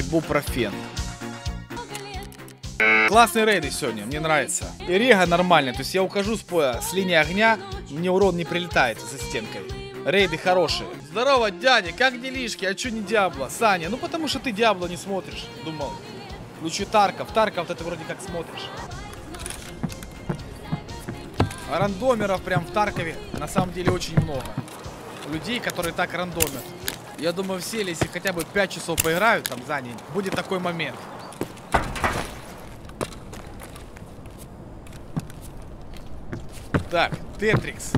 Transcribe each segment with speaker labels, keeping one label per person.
Speaker 1: ибупрофен. Классные рейды сегодня, мне нравится. И рега нормальная, то есть я ухожу с, с линии огня, мне урон не прилетает за стенкой. Рейды хорошие. Здорово, дядя, как делишки? А чё не Диабло? Саня, ну потому что ты Диабло не смотришь. Думал, лучше Тарков. Тарков ты вроде как смотришь. Рандомеров прям в Таркове на самом деле очень много. Людей, которые так рандомят. Я думаю, все, если хотя бы 5 часов поиграют там за день, будет такой момент. Так, Тетрикс.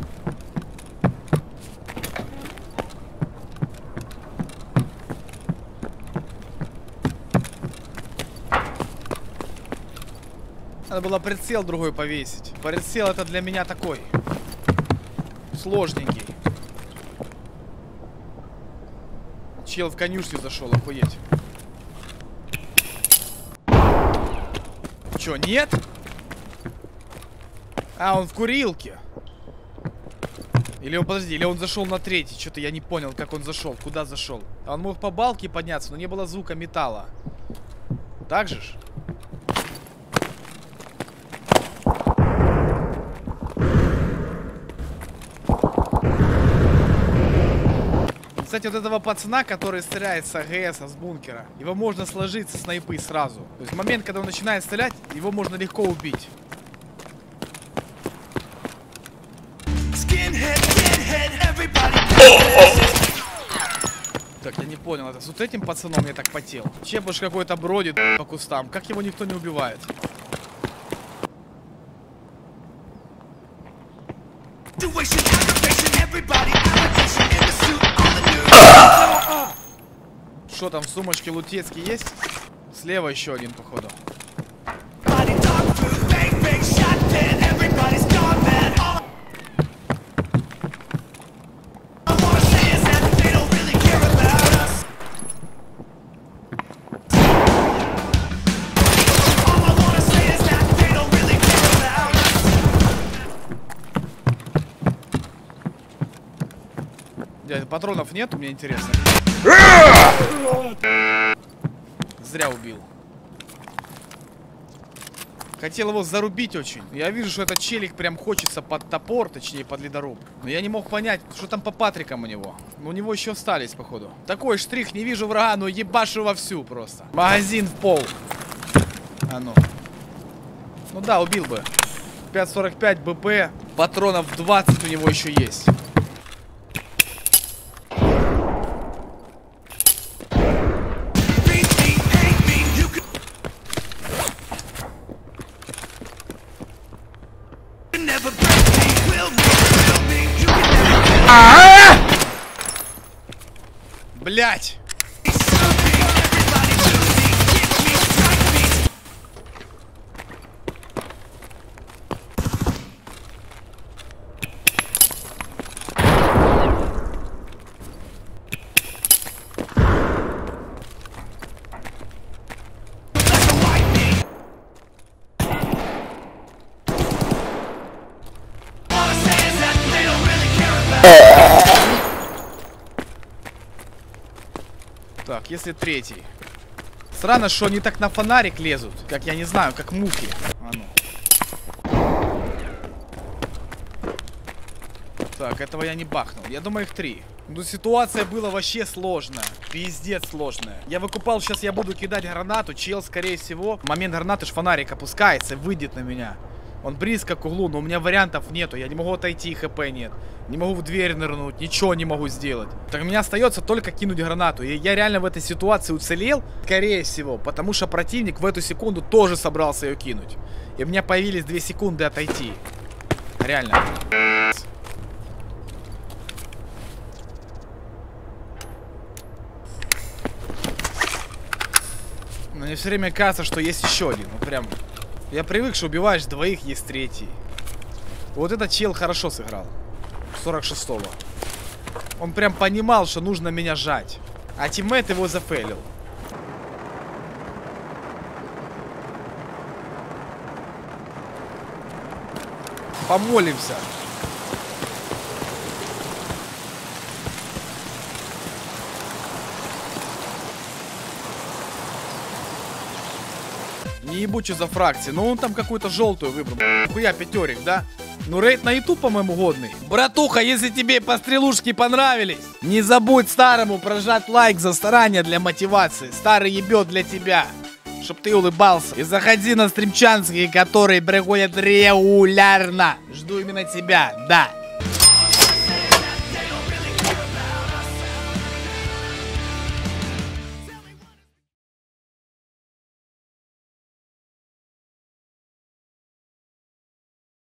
Speaker 1: Надо было прицел другой повесить. Прицел это для меня такой. Сложненький. Чел в конюшню зашел, охуеть. Чё, нет? А, он в курилке. Или он, подожди, или он зашел на третий. Что-то я не понял, как он зашел. Куда зашел? Он мог по балке подняться, но не было звука металла. Так же ж? Кстати, вот этого пацана, который стреляет с АГС, с бункера, его можно сложить со снайпы сразу. То есть в момент, когда он начинает стрелять, его можно легко убить. Так, я не понял, это с вот этим пацаном я так потел. Чепуш какой-то бродит по кустам. Как его никто не убивает? Что там в сумочке Лутецкий есть? Слева еще один, походу. Патронов нет, мне интересно. Зря убил. Хотел его зарубить очень. Я вижу, что этот челик прям хочется под топор, точнее под ледоруб. Но я не мог понять, что там по патрикам у него. У него еще остались, походу. Такой штрих, не вижу врага, но ебашу вовсю просто. Магазин в пол. А ну. Ну да, убил бы. 5.45 БП. Патронов 20 у него еще есть. Блять! Так, если третий. Странно, что они так на фонарик лезут. Как я не знаю, как мухи. А ну. Так, этого я не бахнул. Я думаю, их три. Ну, ситуация была вообще сложная. Пиздец сложная. Я выкупал, сейчас я буду кидать гранату. Чел, скорее всего, в момент гранаты ж фонарик опускается, выйдет на меня. Он близко к углу, но у меня вариантов нету. Я не могу отойти, хп нет. Не могу в дверь нырнуть, ничего не могу сделать. Так у меня остается только кинуть гранату. И я реально в этой ситуации уцелел, скорее всего, потому что противник в эту секунду тоже собрался ее кинуть. И у меня появились две секунды отойти. Реально. Но мне все время кажется, что есть еще один. Ну прям я привык, что убиваешь двоих, есть третий. Вот этот чел хорошо сыграл. 46-го. Он прям понимал, что нужно меня жать. А тиммейт его зафейлил. Помолимся. Не ебу, что за фракции. Ну, он там какую-то желтую выбрал. Хуя пятерик, да? Ну, рейд на YouTube, по-моему, годный. Братуха, если тебе пострелушки понравились, не забудь старому прожать лайк за старание для мотивации. Старый ебет для тебя. Чтоб ты улыбался. И заходи на стримчанские, которые приходят регулярно. Жду именно тебя, да.